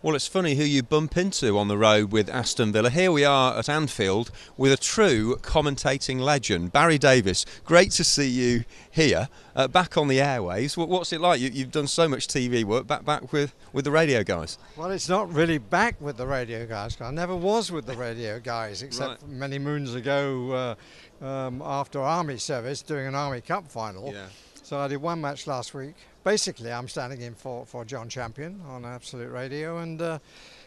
Well, it's funny who you bump into on the road with Aston Villa. Here we are at Anfield with a true commentating legend, Barry Davies. Great to see you here, uh, back on the airways. What's it like? You, have done so much TV work, back back with, with the radio guys. Well, it's not really back with the radio guys. I never was with the radio guys, except right. many moons ago uh, um, after army service, doing an Army Cup final. Yeah. So I did one match last week. Basically, I'm standing in for, for Jon Champion on Absolute Radio, and uh,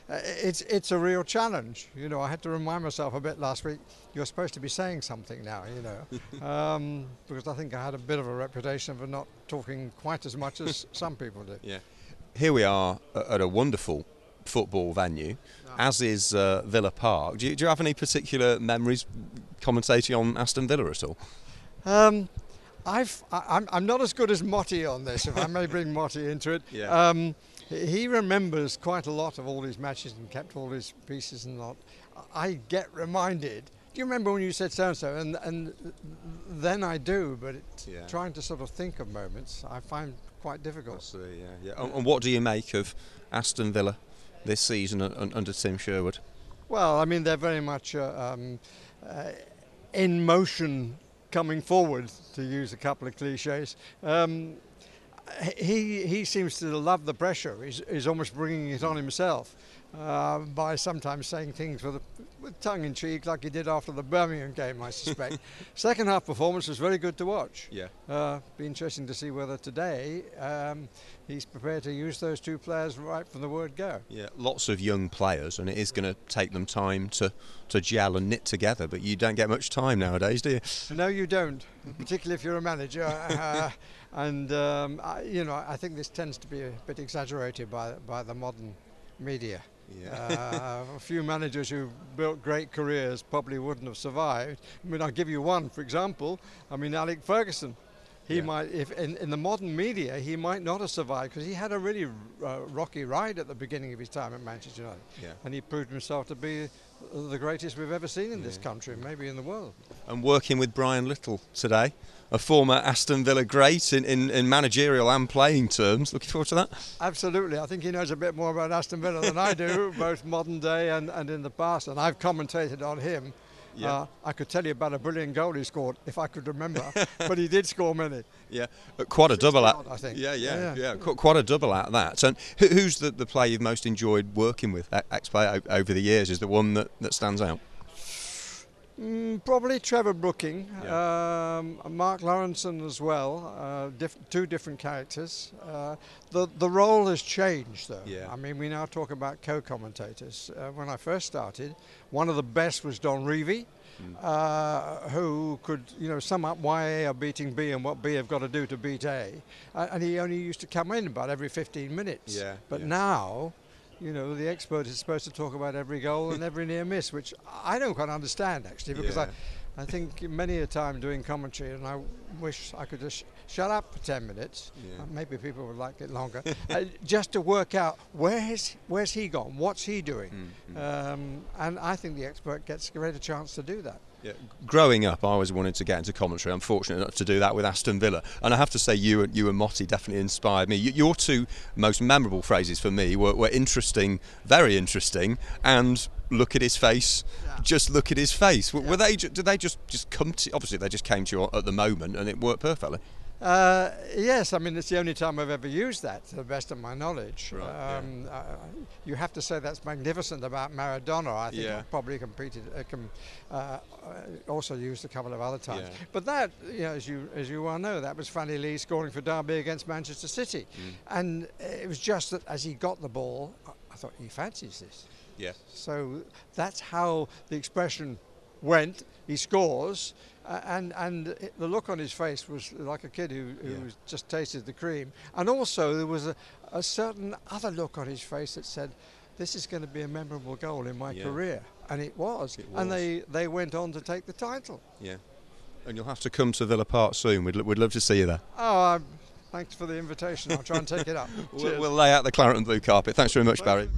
it's it's a real challenge. You know, I had to remind myself a bit last week. You're supposed to be saying something now, you know, um, because I think I had a bit of a reputation for not talking quite as much as some people do. Yeah. Here we are at a wonderful football venue, no. as is uh, Villa Park. Do you, do you, have any particular memories commentating on Aston Villa at all? Um, I've, I'm, I'm not as good as Motty on this, if I may bring Motty into it. Yeah. Um, he remembers quite a lot of all his matches and kept all his pieces and lot. I get reminded. Do you remember when you said so and so? And and then I do, but yeah. trying to sort of think of moments I find quite difficult. I yeah, yeah. And what do you make of Aston Villa this season under Tim Sherwood? Well, I mean they're very much uh, um, uh, in motion coming forward, to use a couple of cliches. Um, he he seems to love the pressure. He's, he's almost bringing it on himself uh, by sometimes saying things with, a, with tongue in cheek, like he did after the Birmingham game, I suspect. Second half performance was very good to watch. Yeah. Uh, be interesting to see whether today um, he's prepared to use those two players right from the word go. Yeah, lots of young players, and it is going to take them time to, to gel and knit together. But you don't get much time nowadays, do you? No, you don't. Particularly if you're a manager. Uh, and um, I, you know, I think this tends to be a bit exaggerated by by the modern media. Yeah. uh, a few managers who built great careers probably wouldn't have survived. I mean, I'll give you one, for example. I mean, Alex Ferguson. He yeah. might, if in, in, the modern media, he might not have survived because he had a really uh, rocky ride at the beginning of his time at Manchester United, yeah. and he proved himself to be the greatest we've ever seen in yeah. this country, maybe in the world. And working with Brian Little today, a former Aston Villa great in, in, in, managerial and playing terms. Looking forward to that? Absolutely. I think he knows a bit more about Aston Villa than I do, both modern day and, and in the past. And I've commentated on him. Yeah. Uh, I could tell you about a brilliant goal he scored if I could remember, but he did score many. Yeah, quite a double out. I think. Yeah, yeah, yeah, yeah. quite a double out of that. And who's the, the player you've most enjoyed working with, ex-player over the years? Is the one that, that stands out? Mm, probably Trevor Brooking, yeah. um, Mark Lawrenson as well. Uh, diff- two different characters. Uh, the the role has changed though. Yeah. I mean, we now talk about co-commentators. Uh, when I first started, one of the best was Don Revie. Mm. who could, you know, sum up why A are beating B and what B have got to do to beat A, and he only used to come in about every 15 minutes. Yeah, but yeah. now, you know, the expert is supposed to talk about every goal and every near miss, which I don't quite understand actually, because yeah. I, I think many a time doing commentary, and I wish I could just shut up for 10 minutes. Yeah. Uh, maybe people would like it longer, uh, just to work out where's where's he gone, what's he doing, mm-hmm. um, and I think the expert gets a greater chance to do that. Yeah. Growing up, I always wanted to get into commentary. I'm fortunate enough to do that with Aston Villa, and I have to say, you and you and Motty definitely inspired me. your two most memorable phrases for me were, were interesting, very interesting, and look at his face. Yeah. Just look at his face. Were, yeah. were they? Did they just just come to? Obviously, they just came to you at the moment, and it worked perfectly. Uh, yes, I mean it's the only time I've ever used that, to the best of my knowledge. Right, um, yeah. uh, you have to say that's magnificent about Maradona. I think yeah. probably competed, uh, com, uh, also used a couple of other times. Yeah. But that, you know, as you as you well know, that was Franny Lee scoring for Derby against Manchester City, mm. and it was just that as he got the ball, I thought he fancies this. Yeah. So that's how the expression went. He scores and and the look on his face was like a kid who, who yeah. just tasted the cream. And also there was a, a, certain other look on his face that said, "This is going to be a memorable goal in my yeah. career," and it was. it was. And they they went on to take the title. Yeah. And you'll have to come to Villa Park soon. We'd, we'd love to see you there. Oh, thanks for the invitation. I'll try and take it up. we'll, we'll, lay out the claret and blue carpet. Thanks very much, Barry.